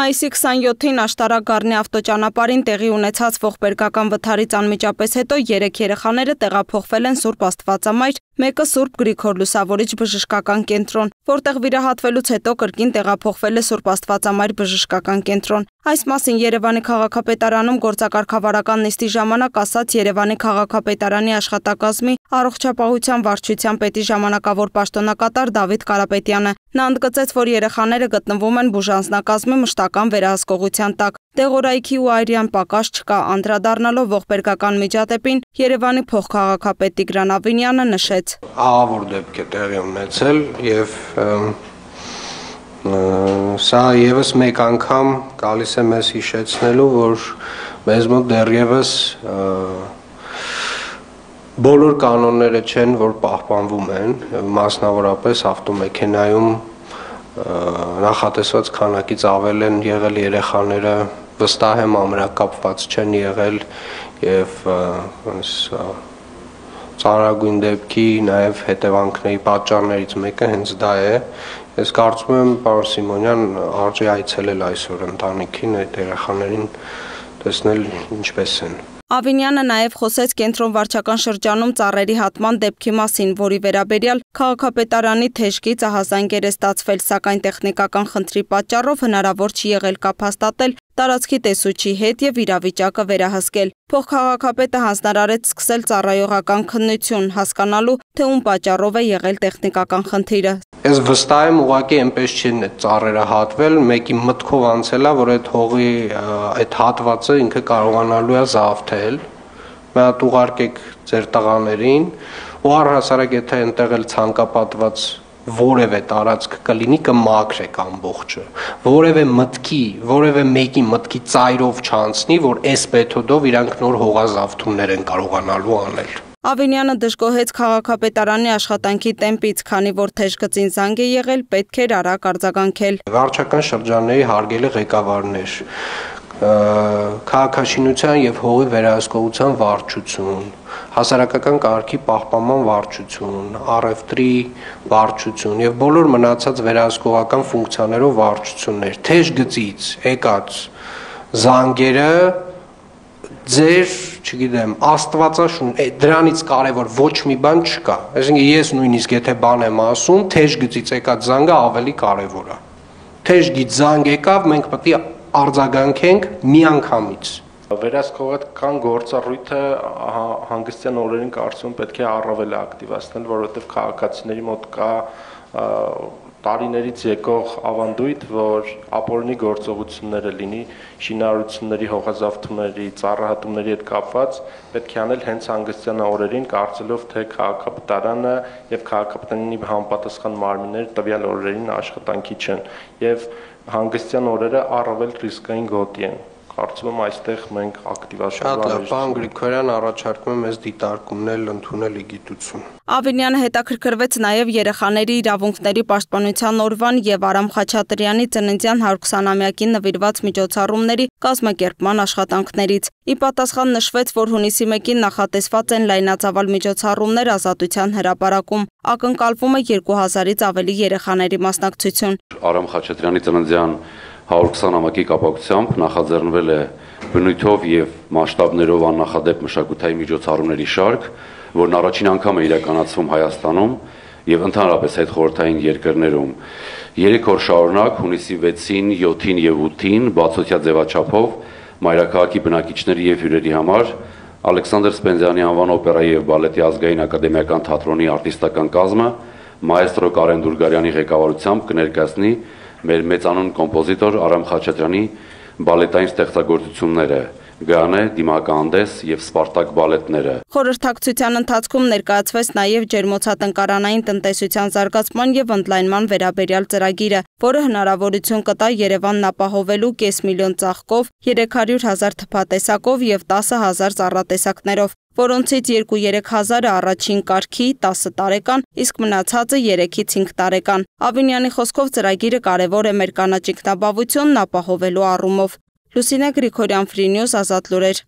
Մայիսի 27-ին Աշտարակ Գառնի ավտոճանապարհին տեղի ունեցած ողբերգական վթարից անմիջապես հետո 3 երեխաները տեղափոխվել են Սուրբ Աստվածամայր, մեկը Սուրբ Գրիգոր Լուսավորիչ բժշկական կենտրոն, որտեղ վիրահատվելուց հետո կրկին տեղափոխվել է Սուրբ Աստվածամայր բժշկական կենտրոն։ Այս մասին Երևանի քաղաքապետարանում գործակարգավարական նիստի ժամանակ ասաց Երևանի քաղաքապետարանի աշխատակազմի առողջապահության վարչության պետի ժամանակավոր պաշտոնակատար Դավիթ Կարապետյանը։ Նա ընդգծեց, որ երեխաները գտնվում են բուժանձնակազմի մշտական վերահսկողության տակ։ Դեղորայքի ու այրյան պակաս չկա, անդրադառնալով ողբերգական միջադեպին Երևանի փոխքաղաքապետ Տիգրան Ավինյանը նշեց. Ահավոր դեպք է տեղի ունեցել եւ սա եւս մեկ անգամ գալիս է մեզ հիշեցնելու, որ մեզ մոտ դեռևս բոլոր կանոնները չեն, որ պահպանվում են, մասնավորապես ավտոմեքենայում նախատեսված քանակից ավել են եղել երեխաները, վստահ եմ ամրակապված չեն եղել եւ ծանրագույն դեպքի նաև հետևանքների պատճառներից մեկը հենց դա է։ Ես կարծում եմ, պարոն Սիմոնյան, արժի այցելել այսօր ընտանիքին այդ երեխաներին տեսնել ինչպես են։ Ավինյանը նաև խոսեց կենտրոն վարչական շրջանում ծառերի հատման դեպքի մասին, որի վերաբերյալ քաղաքապետարանի թեժգից ահազանգեր է ստացվել, սակայն տեխնիկական խնդրի պատճառով հնարավոր չի եղել կապ հաստատել տարածքի տեսուչի հետ եւ իրավիճակը վերահսկել։ Փոխքաղաքապետը հանձնարարեց սկսել ծառայողական քննություն, հասկանալու, թե ում պատճառով է եղել տեխնիկական խնդիրը։ Ես վստահ եմ, ուղղակի այնպես չեն այդ ծառերը հատվել, մեկի մտքով անցել է, որ այդ հողի այդ հատվածը ինքը կարողանալու է զավթել։ Մի հատ ուղարկեք ձեր տղաներին, ու առհասարակ եթե այնտեղ էլ ցանկապատված որևէ տարածք կլինի կմաքրեք ամբողջը որևէ մտքի որևէ մեկի մտքի ծայրով չանցնի որ այս մեթոդով իրանք նոր հողազավթումներ են կարողանալու անել Ավինյանը դժգոհեց քաղաքապետարանի աշխատանքի տեմպից, քանի որ թեժգծին զանգ է եղել, պետք էր արագ արձագանքել։ Վարչական շրջանների հարգելի ղեկավարներ, քաղաքաշինության եւ հողի վերահսկողության վարչություն, հասարակական կարգի պահպանման վարչություն, առևտրի վարչություն եւ բոլոր մնացած վերահսկողական ֆունկցիաներով վարչություններ թեժ գծից եկած զանգերը ձեր, չգիտեմ, աստվածաշուն, դրանից կարևոր ոչ մի բան չկա։ Այսինքն ես նույնիսկ եթե բան եմ ասում, թեժ գծից եկած զանգը ավելի կարևոր է։ Թեժ գիծ զանգ եկավ, մենք պետք է արձագանքենք միանգամից։ Վերահսկողական գործառույթը հանգստյան օրերին կարծում պետք է առավել ակտիվացնել, որովհետև քաղաքացիների մոտ կա տարիներից եկող ավանդույթ, որ ապօրինի գործողությունները լինի շինարարությունների, հողազավթումների, ծառահատումների հետ կապված, պետք է անել հենց հանգստյան օրերին, կարծելով թե քաղաքապետարանը եւ քաղաքապետարանի համապատասխան մարմինները տվյալ օրերին աշխատանքի չեն եւ հանգստյան օրերը առավել ռիսկային գոտի են կարծում եմ այստեղ մենք ակտիվացիա Շատ լավ, պարոն Գրիգորյան, առաջարկում եմ ես դիտարկումներ ընդունել իգիտություն։ Ավինյանը հետաքրքրվեց նաև երեխաների իրավունքների պաշտպանության օրվան եւ Արամ Խաչատրյանի ծննդյան 120-ամյակին նվիրված միջոցառումների կազմակերպման աշխատանքներից։ Ի պատասխան նշվեց, որ հունիսի 1-ին նախատեսված են լայնածավալ միջոցառումներ ազատության հրապարակում։ Ակնկալվում է 2000-ից ավելի երեխաների մասնակցություն։ Արամ Խաչատրյանի ծննդյան 120 ամակի կապակցությամբ նախաձեռնվել է բնույթով եւ մասշտաբներով աննախադեպ մշակութային միջոցառումների շարք, որն առաջին անգամ է իրականացվում Հայաստանում եւ ընդհանրապես այդ խորհրդային երկրներում։ 3 օր շարունակ հունիսի 6-ին, 7-ին եւ 8-ին բացօթյա ձևաչափով մայրաքաղաքի բնակիչների եւ հյուրերի համար Ալեքսանդր Սպենդյանի անվան օպերայի եւ բալետի ազգային ակադեմիական թատրոնի արտիստական կազմը մայստրո Կարեն Դուրգարյանի ղեկավարությամբ կներկայացնի մեր մեծանուն կոմպոզիտոր Արամ Խաչատրյանի բալետային ստեղծագործությունները Գանե, Դիմականդես եւ Սպարտակ բալետները։ Խորհրդակցության ընթացքում ներկայացվեց նաեւ ջերմոցատնկարանային տնտեսության զարգացման եւ ընդլայնման վերաբերյալ ծրագիրը, որը հնարավորություն կտա Երևանն ապահովելու կես միլիոն ծաղկով, 300 հազար թփատեսակով եւ 10 հազար ծառատեսակներով որոնցից 2-3 հազարը առաջին կարգի 10 տարեկան, իսկ մնացածը 3-ից 5 տարեկան։ Ավինյանի խոսքով ծրագիրը կարևոր է մեր կանաչ ինքնաբավությունն ապահովելու առումով։ Լուսինե Գրիգորյան, Free News, Ազատ լուրեր։